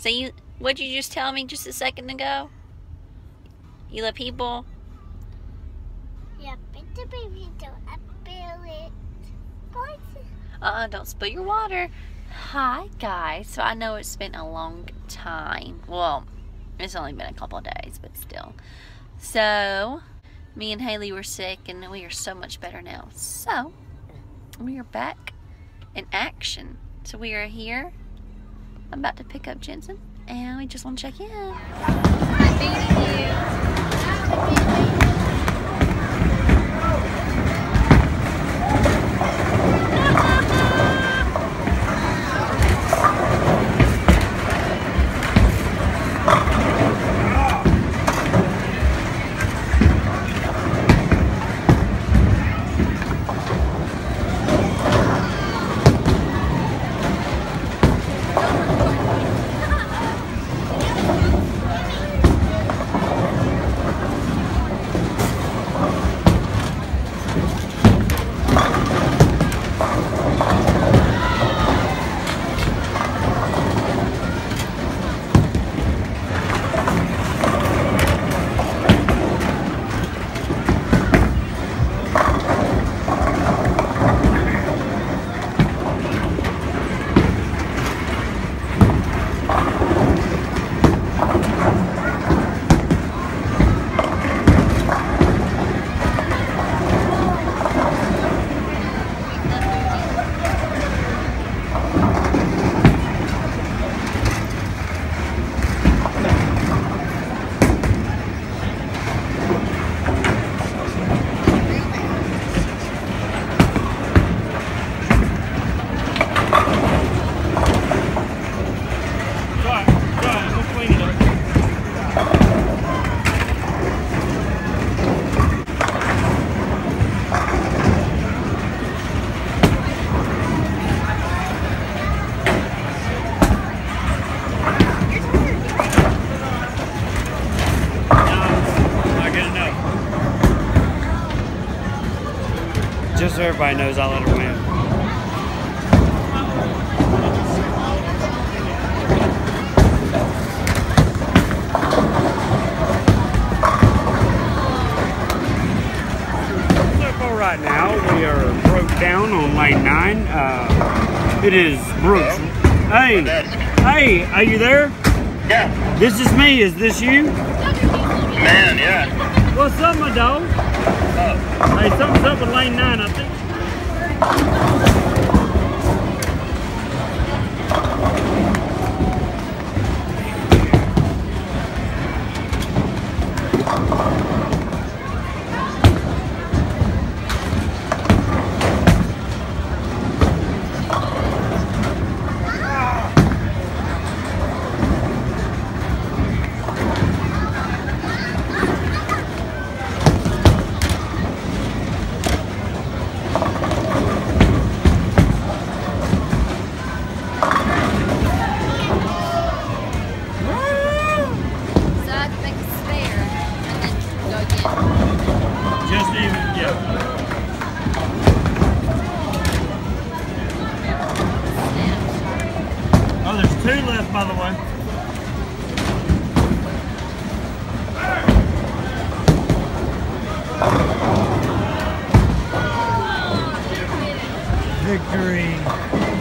So you, what'd you just tell me just a second ago? You love people? Yeah, but the baby don't spill it. Uh-uh, don't spill your water. Hi, guys. So I know it's been a long time. Well, it's only been a couple of days, but still. So, me and Haley were sick, and we are so much better now. So, we are back in action. So we are here. I'm about to pick up Jensen, and we just want to check in. So everybody knows I let her win. Right now, we are broke down on lane nine. Uh, it is Brooks. Hey, hey, are you there? Yeah. This is me. Is this you? Man, yeah. What's up, my dog? Hey, something's up with lane nine, I think. Just even, yeah. Oh, there's two left, by the way. Victory.